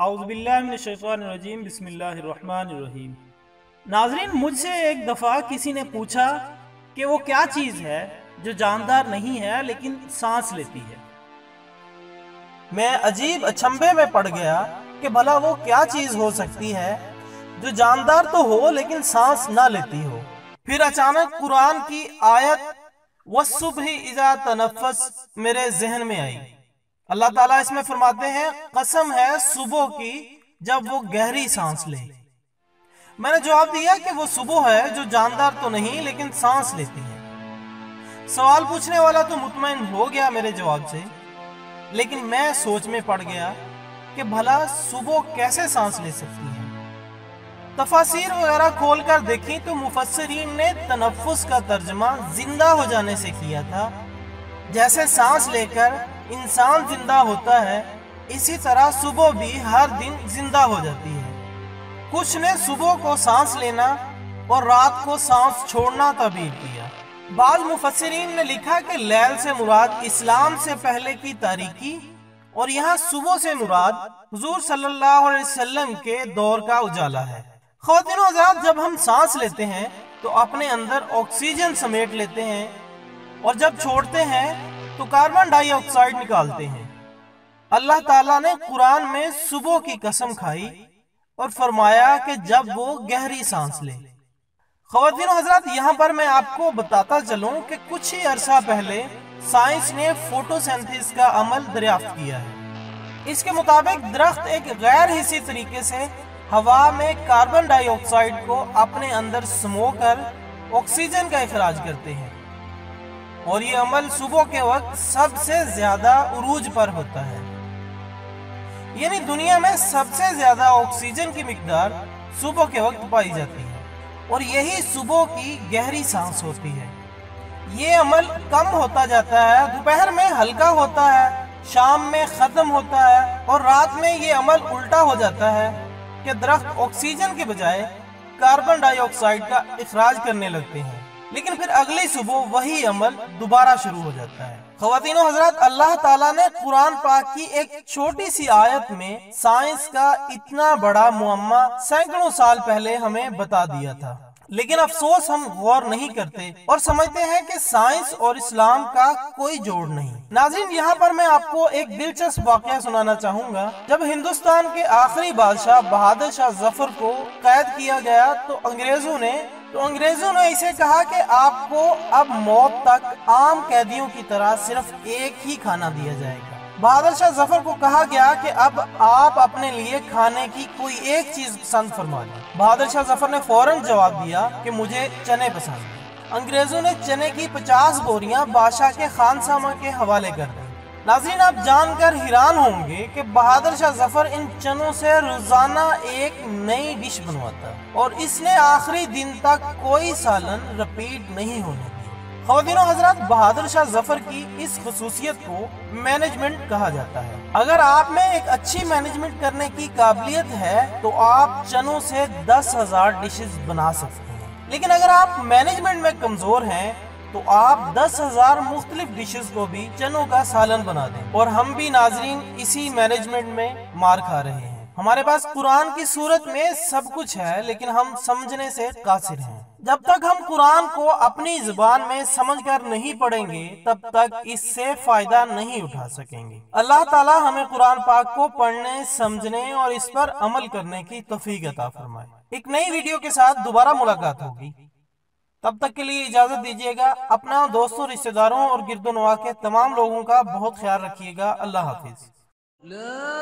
اعوذ باللہ من الشیطان الرجیم، بسم اللہ الرحمن الرحیم۔ ناظرین، مجھ سے ایک دفعہ کسی نے پوچھا کہ وہ کیا چیز ہے جو جاندار نہیں ہے لیکن سانس لیتی ہے۔ میں عجیب اچھمبے میں پڑ گیا کہ بھلا وہ کیا چیز ہو سکتی ہے جو جاندار تو ہو لیکن سانس نہ لیتی ہو۔ پھر اچانک قرآن کی آیت، وَالصُّبْحِ اِذَا تَنَفَّسْ، میرے ذہن میں آئی۔ اللہ تعالیٰ اس میں فرماتے ہیں، قسم ہے صبح کی جب وہ گہری سانس لے۔ میں نے جواب دیا کہ وہ صبح ہے جو جاندار تو نہیں لیکن سانس لیتی ہے۔ سوال پوچھنے والا تو مطمئن ہو گیا میرے جواب سے۔ لیکن میں سوچ میں پڑ گیا کہ بھلا صبح کیسے سانس لے سکتی ہے۔ تفاصیر وغیرہ کھول کر دیکھیں تو مفسرین نے تنفس کا ترجمہ زندہ ہو جانے سے کیا تھا۔ جیسے سانس لے کر انسان زندہ ہوتا ہے، اسی طرح صبح بھی ہر دن زندہ ہو جاتی ہے۔ کچھ نے صبح کو سانس لینا اور رات کو سانس چھوڑنا تعبیر کیا۔ بعض مفسرین نے لکھا کہ لیل سے مراد اسلام سے پہلے کی تاریکی اور یہاں صبح سے مراد حضور صلی اللہ علیہ وسلم کے دور کا اجالا ہے۔ خواتین و حضرات، جب ہم سانس لیتے ہیں تو اپنے اندر آکسیجن سمیٹ لیتے ہیں اور جب چھوڑتے ہیں تو کاربن ڈائی آکسائڈ نکالتے ہیں۔ اللہ تعالیٰ نے قرآن میں صبح کی قسم کھائی اور فرمایا کہ جب وہ گہری سانس لے۔ خواتین جی، و حضرات یہاں پر میں آپ کو بتاتا چلوں کہ کچھ ہی عرصہ پہلے سائنس نے فوٹو سینتھس کا عمل دریافت کیا ہے۔ اس کے مطابق، درخت ایک غیر حصی طریقے سے ہوا میں کاربن ڈائی آکسائڈ کو اپنے اندر سمو کر آکسیجن کا اخراج کرتے ہیں۔ اور یہ عمل صبح کے وقت سب سے زیادہ عروج پر ہوتا ہے۔ یعنی دنیا میں سب سے زیادہ آکسیجن کی مقدار صبح کے وقت پائی جاتی ہے اور یہی صبح کی گہری سانس ہوتی ہے۔ یہ عمل کم ہوتا جاتا ہے، دوپہر میں ہلکا ہوتا ہے، شام میں ختم ہوتا ہے اور رات میں یہ عمل الٹا ہو جاتا ہے کہ درخت آکسیجن کے بجائے کاربن ڈائی آکسائڈ کا اخراج کرنے لگتے ہیں۔ لیکن پھر اگلی صبح وہی عمل دوبارہ شروع ہو جاتا ہے۔ خواتین و حضرات، اللہ تعالیٰ نے قرآن پاک کی ایک چھوٹی سی آیت میں سائنس کا اتنا بڑا معمہ سینکڑوں سال پہلے ہمیں بتا دیا تھا۔ لیکن افسوس ہم غور نہیں کرتے اور سمجھتے ہیں کہ سائنس اور اسلام کا کوئی جوڑ نہیں۔ ناظرین، یہاں پر میں آپ کو ایک دلچسپ واقعہ سنانا چاہوں گا۔ جب ہندوستان کے آخری بادشاہ بہادر شاہ ظفر کو قید کیا گیا تو انگریزوں نے تو انگریزوں نے اسے کہا کہ آپ کو اب موت تک عام قیدیوں کی طرح صرف ایک ہی کھانا دیا جائے گا۔ بہادر شاہ ظفر کو کہا گیا کہ اب آپ اپنے لیے کھانے کی کوئی ایک چیز پسند فرما لیں۔ بہادر شاہ ظفر نے فوراً جواب دیا کہ مجھے چنے پسند ہیں۔ انگریزوں نے چنے کی پچاس بوریاں بادشاہ کے خان سامہ کے حوالے کر دیں ناظرین، آپ جان کر حیران ہوں گے کہ بہادر شاہ ظفر ان چنوں سے روزانہ ایک نئی ڈش بنواتا۔ اور اس نے آخری دن تک کوئی سالن رپیٹ نہیں ہونے دی۔ خواتین و حضرات، بہادر شاہ ظفر کی اس خصوصیت کو مینجمنٹ کہا جاتا ہے۔ اگر آپ میں ایک اچھی مینجمنٹ کرنے کی قابلیت ہے، تو آپ چنوں سے دس ہزار ڈشز بنا سکتے ہیں۔ لیکن اگر آپ مینجمنٹ میں کمزور ہیں، تو آپ دس ہزار مختلف ڈشز کو بھی چنوں کا سالن بنا دیں۔ اور ہم بھی ناظرین اسی مینجمنٹ میں مار کھا رہے ہیں۔ ہمارے پاس قرآن کی صورت میں سب کچھ ہے، لیکن ہم سمجھنے سے قاصر ہیں۔ جب تک ہم قرآن کو اپنی زبان میں سمجھ کر نہیں پڑھیں گے، تب تک اس سے فائدہ نہیں اٹھا سکیں گے۔ اللہ تعالی ہمیں قرآن پاک کو پڑھنے، سمجھنے اور اس پر عمل کرنے کی توفیق عطا فرمائے۔ ایک نئی ویڈیو کے ساتھ دوبارہ ملاقات ہوگی۔ تب تک کے لیے اجازت دیجیے گا، اپنا دوستوں، رشتہ داروں اور گرد و نواح کے تمام لوگوں کا بہت خیال رکھیے گا۔ اللہ حافظ۔ لا